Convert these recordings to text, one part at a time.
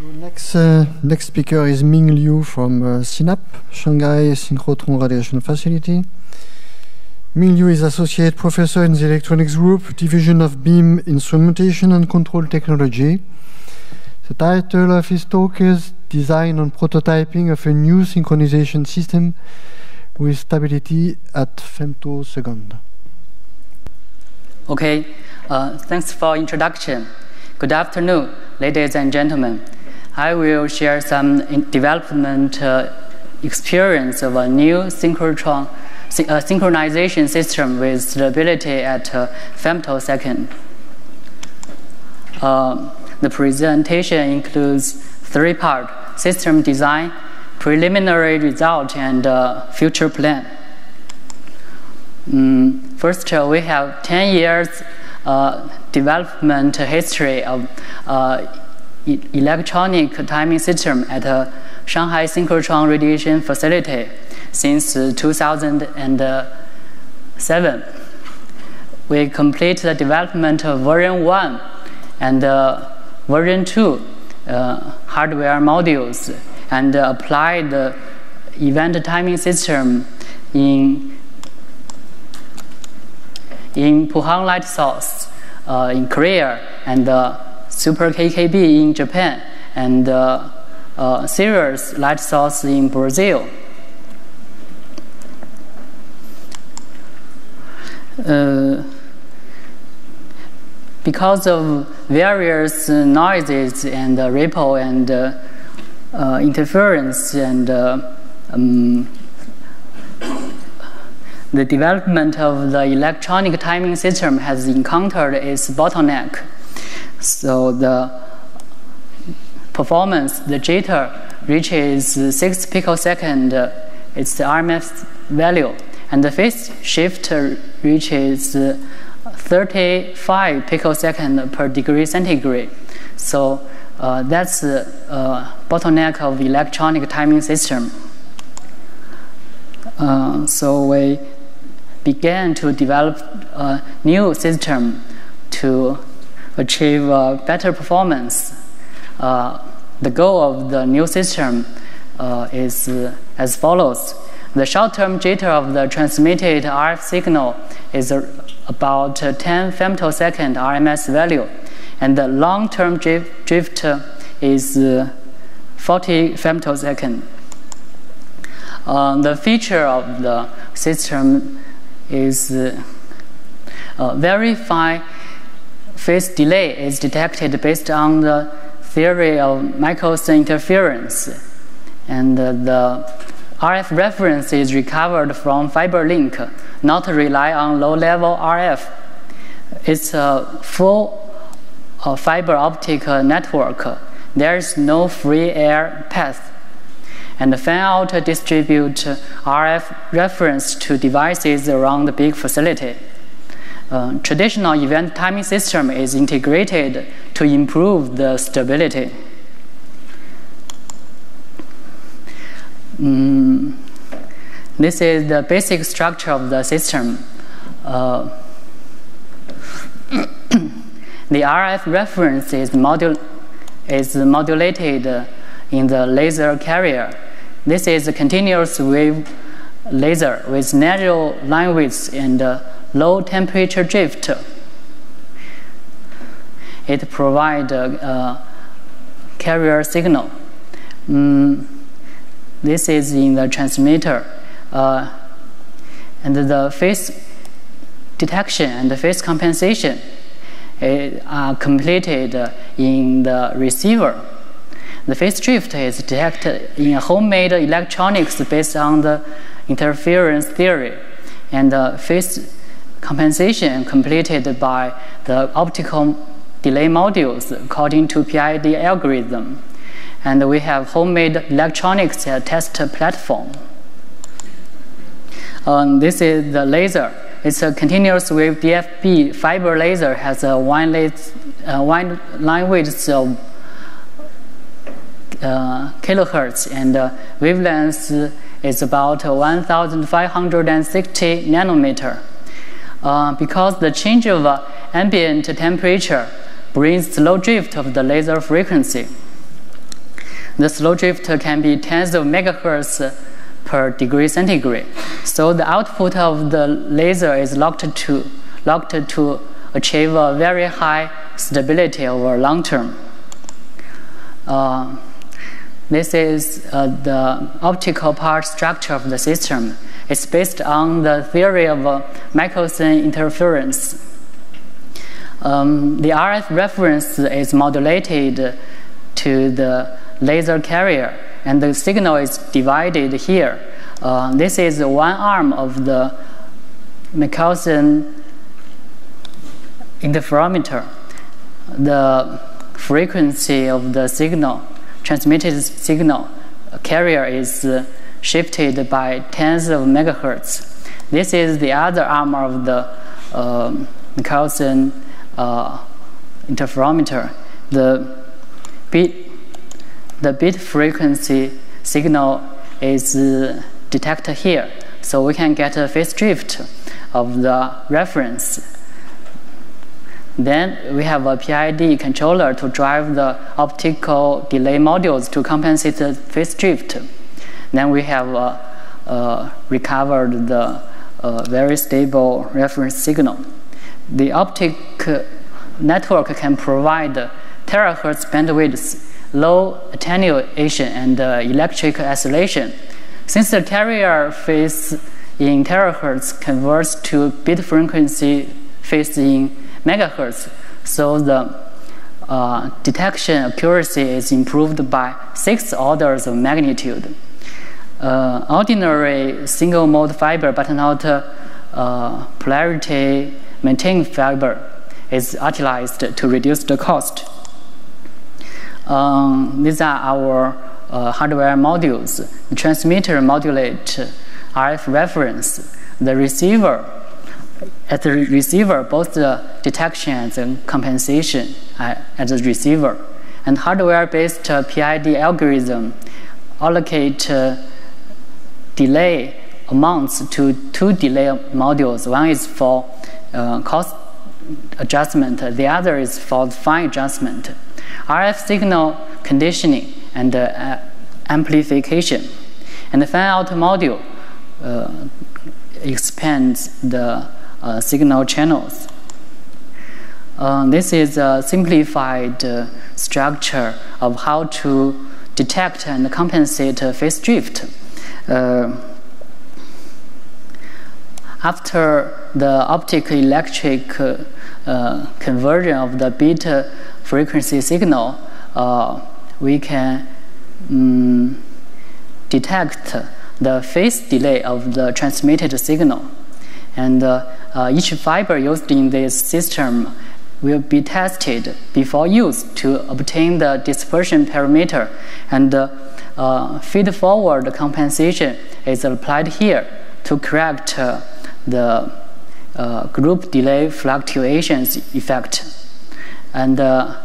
Next, uh, next speaker is Ming Liu from uh, SINAP, Shanghai Synchrotron Radiation Facility. Ming Liu is Associate Professor in the Electronics Group, Division of Beam Instrumentation and Control Technology. The title of his talk is Design and Prototyping of a New Synchronization System with Stability at femtosecond. Okay, uh, thanks for introduction. Good afternoon, ladies and gentlemen. I will share some development uh, experience of a new synchrotron uh, synchronization system with stability at uh, femtosecond. Uh, the presentation includes three parts, system design, preliminary result, and uh, future plan. Mm, first, uh, we have 10 years development history of electronic timing system at the Shanghai Synchrotron Radiation Facility since 2007. We complete the development of version 1 and uh, version 2 uh, hardware modules and uh, apply the event timing system in in Pohang light source uh, in Korea and uh, Super KEKB in Japan and uh, uh, Sirius light source in Brazil. Uh, because of various noises and uh, ripple and uh, uh, interference and um, the development of the electronic timing system has encountered its bottleneck. So the performance, the jitter reaches 6 picosecond, it's the RMS value and the phase shift reaches 35 picosecond per degree centigrade. So uh, that's the uh, bottleneck of electronic timing system. Uh, so we began to develop a new system to achieve better performance. Uh, the goal of the new system uh, is as follows. The short-term jitter of the transmitted RF signal is about 10 femtosecond RMS value, and the long-term drift is 40 femtosecond. Uh, the feature of the system is uh, very fine phase delay is detected based on the theory of Michelson interference, and uh, the RF reference is recovered from fiber link, not rely on low-level RF. It's a full uh, fiber optic network. There is no free air path. And the fan-out distribute RF reference to devices around the big facility. Uh, traditional event timing system is integrated to improve the stability. Mm, this is the basic structure of the system. Uh, the RF reference is, modul is modulated in the laser carrier. This is a continuous wave laser with narrow line width and low temperature drift. It provides a, a carrier signal. Mm, this is in the transmitter. Uh, and the phase detection and the phase compensation are completed in the receiver. The phase drift is detected in homemade electronics based on the interference theory, and the phase compensation completed by the optical delay modules according to PID algorithm and we have homemade electronics test platform. Um, this is the laser. It's a continuous wave DFB fiber laser has a one, uh, one line width of uh, kilohertz and uh, wavelength is about 1560 nanometer. Uh, because the change of uh, ambient temperature brings slow drift of the laser frequency. the slow drift can be tens of megahertz per degree centigrade. So the output of the laser is locked to, locked to achieve a very high stability over long term. Uh, this is uh, the optical part structure of the system. It's based on the theory of uh, Michelson interference. Um, the RF reference is modulated to the laser carrier, and the signal is divided here. Uh, this is one arm of the Michelson interferometer. The frequency of the signal, transmitted signal carrier is uh, shifted by tens of megahertz. This is the other arm of the uh, uh, interferometer. The bit, the bit frequency signal is uh, detected here, so we can get a phase drift of the reference then we have a PID controller to drive the optical delay modules to compensate the phase drift. Then we have uh, uh, recovered the uh, very stable reference signal. The optic network can provide terahertz bandwidth, low attenuation, and uh, electric isolation. Since the carrier phase in terahertz converts to bit frequency phase in megahertz. So the uh, detection accuracy is improved by six orders of magnitude. Uh, ordinary single mode fiber, but not uh, polarity maintained fiber, is utilized to reduce the cost. Um, these are our uh, hardware modules. The transmitter modulate RF reference. The receiver at the receiver, both the detection and compensation at the receiver. And hardware-based PID algorithm allocate delay amounts to two delay modules. One is for uh, cost adjustment, the other is for fine adjustment. RF signal conditioning and uh, amplification. And the fan-out module uh, expands the uh, signal channels. Uh, this is a simplified uh, structure of how to detect and compensate phase drift. After the optic electric conversion of the beta frequency signal, we can um, detect the phase delay of the transmitted signal. And uh, uh, each fiber used in this system will be tested before use to obtain the dispersion parameter. And uh, feed-forward compensation is applied here to correct uh, the uh, group delay fluctuations effect. And uh,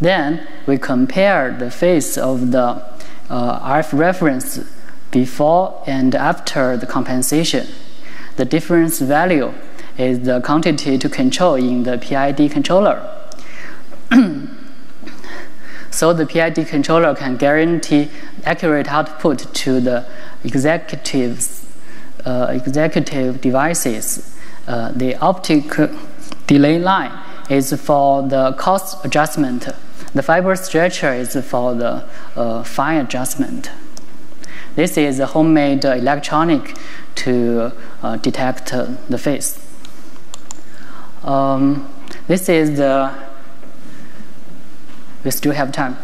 then we compare the phase of the RF reference before and after the compensation. The difference value is the quantity to control in the PID controller. so the PID controller can guarantee accurate output to the executives, uh, executive devices. Uh, the optic delay line is for the cost adjustment. The fiber stretcher is for the uh, fine adjustment. This is a homemade electronic to uh, detect the face. Um, this is the, we still have time.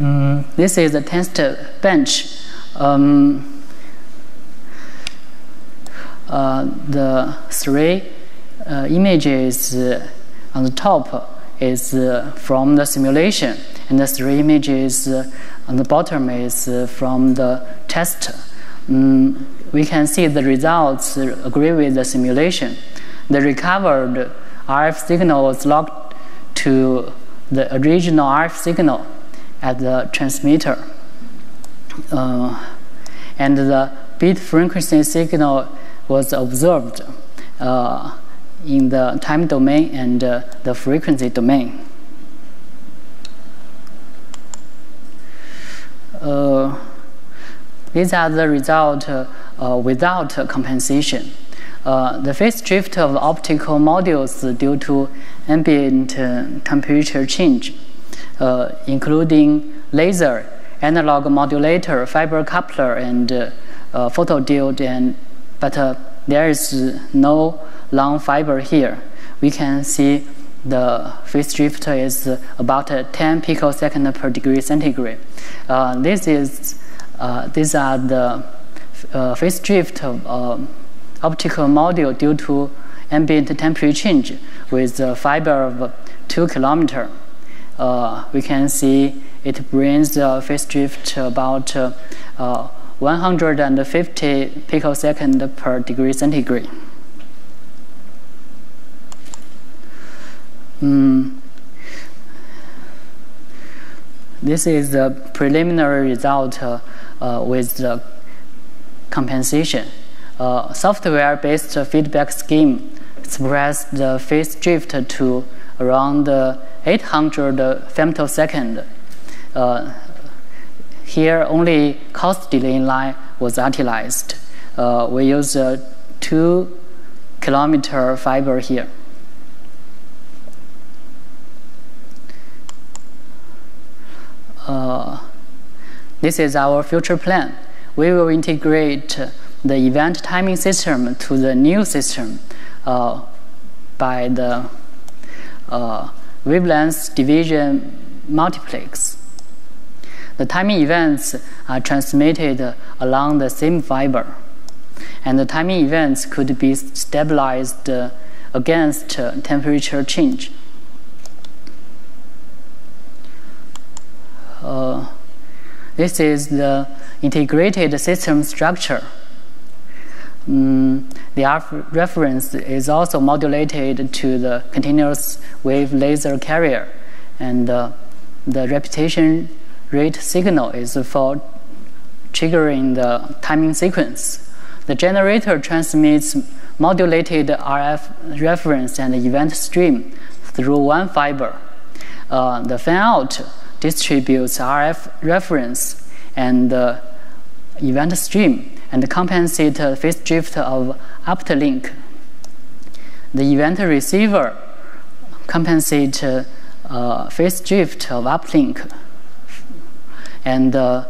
Um, this is a test bench. Um, uh, the three uh, images on the top is uh, from the simulation, and the three images on the bottom is from the test. Um, we can see the results agree with the simulation. The recovered RF signal was locked to the original RF signal at the transmitter. Uh, and the bit frequency signal was observed uh, in the time domain and uh, the frequency domain. Uh, these are the result uh, without compensation. Uh, the phase drift of optical modules due to ambient temperature change, uh, including laser, analog modulator, fiber coupler, and uh, photodiode, and, but there is no long fiber here. We can see the phase drift is about 10 picosecond per degree centigrade. Uh, this is, uh, these are the uh, phase drift of uh, optical module due to ambient temperature change with a fiber of 2 kilometer. Uh, we can see it brings the phase drift about uh, 150 picosecond per degree centigrade. Mm. This is the preliminary result uh, uh, with the compensation. Uh, Software-based feedback scheme expressed the phase drift to around 800 femtosecond. Uh, here, only cost delay line was utilized. Uh, we use a two kilometer fiber here. uh, this is our future plan. We will integrate the event timing system to the new system uh, by the uh, wavelength division multiplex. The timing events are transmitted along the same fiber, and the timing events could be stabilized against temperature change. Uh, this is the integrated system structure. Mm, the RF reference is also modulated to the continuous wave laser carrier, and uh, the repetition rate signal is for triggering the timing sequence. The generator transmits modulated RF reference and event stream through one fiber. Uh, the fan out distributes RF reference and uh, event stream and compensate phase drift of uplink. The event receiver compensate uh, phase drift of uplink and uh,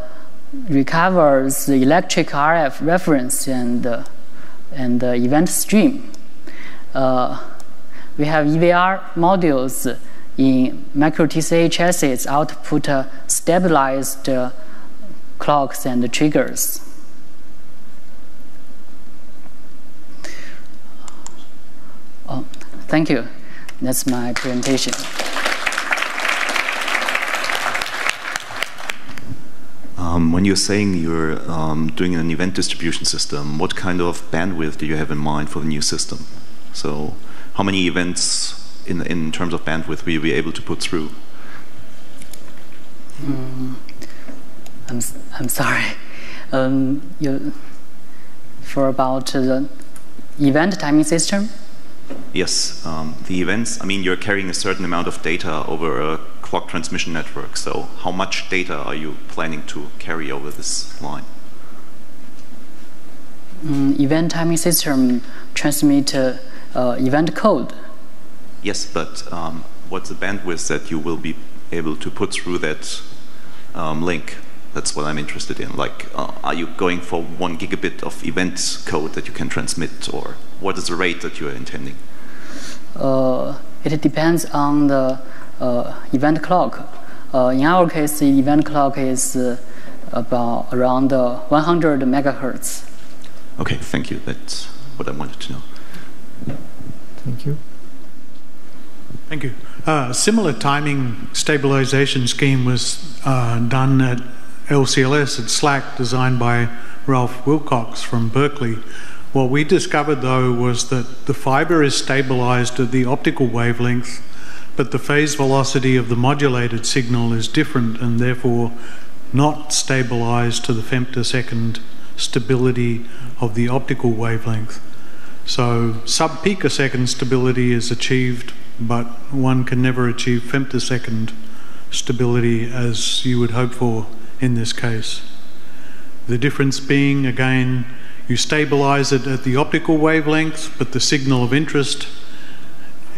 recovers the electric RF reference and, uh, and event stream. Uh, we have EVR modules in micro TCA chassis output uh, stabilized uh, clocks and triggers. Thank you. That's my presentation. Um, when you're saying you're um, doing an event distribution system, what kind of bandwidth do you have in mind for the new system? So, how many events in, in terms of bandwidth will you be able to put through? Mm, I'm, I'm sorry. Um, you, for about the event timing system? Yes, um, the events, I mean, you're carrying a certain amount of data over a clock transmission network. So, how much data are you planning to carry over this line? Mm, event timing system transmit uh, uh, event code Yes, but um, what's the bandwidth that you will be able to put through that um, link? That's what I'm interested in. Like, uh, are you going for one gigabit of event code that you can transmit, or what is the rate that you are intending? Uh, it depends on the uh, event clock. Uh, in our case, the event clock is uh, about around uh, 100 megahertz. Okay, thank you. That's what I wanted to know. Thank you. Thank you. Uh, similar timing stabilization scheme was uh, done at LCLS at SLAC, designed by Ralph Wilcox from Berkeley. What we discovered, though, was that the fiber is stabilized at the optical wavelength, but the phase velocity of the modulated signal is different and therefore not stabilized to the femtosecond stability of the optical wavelength. So sub picosecond stability is achieved but one can never achieve femtosecond stability as you would hope for in this case. The difference being, again, you stabilize it at the optical wavelength, but the signal of interest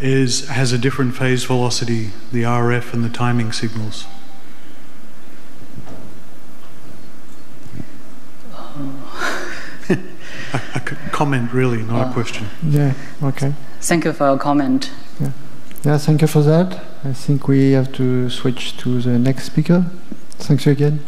is, has a different phase velocity, the RF and the timing signals. Oh. a, a comment, really, not a oh. question. Yeah, okay. Thank you for your comment. Yeah, thank you for that. I think we have to switch to the next speaker. Thanks again.